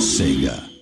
Sega.